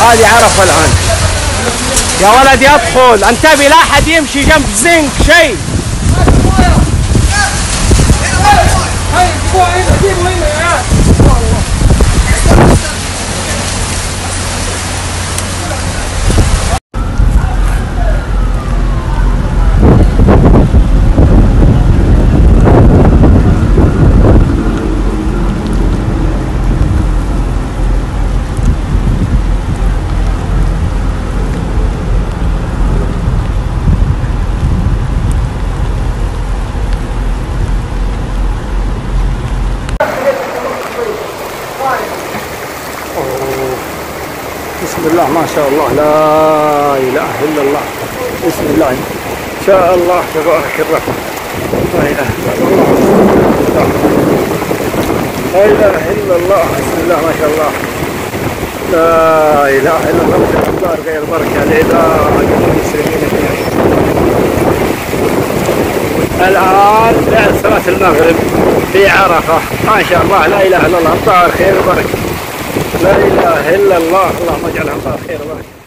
هذه عرفه الآن. يا ولد يدخل أنتبه لا أحد يمشي جنب زنك شيء. بسم الله ما شاء الله. لا إله إلا الله. بسم الله. إن شاء الله تبارك الرحمن. لا إله إلا الله. لا إله إلا الله. بسم الله ما شاء الله. لا إله إلا الله. بارك يا البركه لله المسلمين الآن بعد صلاة المغرب في عرفة. ما شاء الله. لا إله إلا الله. امطار خير وبركة. لا إله إلا الله. اللهم اجعلها خير. وبركه